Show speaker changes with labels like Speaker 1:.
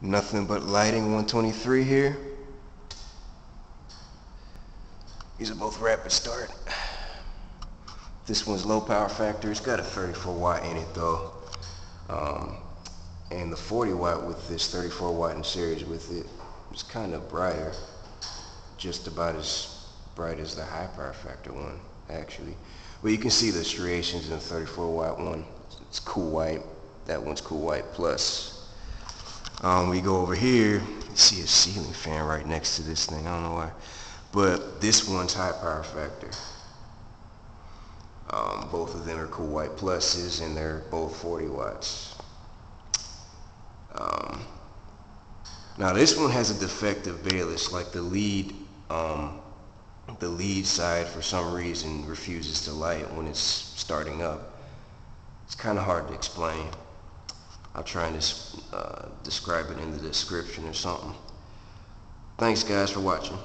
Speaker 1: Nothing but lighting 123 here. These are both rapid start. This one's low power factor. It's got a 34 watt in it though. Um, and the 40 watt with this 34 watt in series with it is kind of brighter. Just about as bright as the high power factor one actually. But you can see the striations in the 34 watt one. It's cool white. That one's cool white plus. Um, we go over here, see a ceiling fan right next to this thing. I don't know why. But this one's high power factor. Um, both of them are cool white pluses and they're both 40 watts. Um, now this one has a defective ballast, like the lead, um, the lead side for some reason refuses to light when it's starting up. It's kind of hard to explain. I'll try and uh, describe it in the description or something. Thanks guys for watching.